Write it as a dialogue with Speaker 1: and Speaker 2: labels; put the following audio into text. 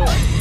Speaker 1: Lord.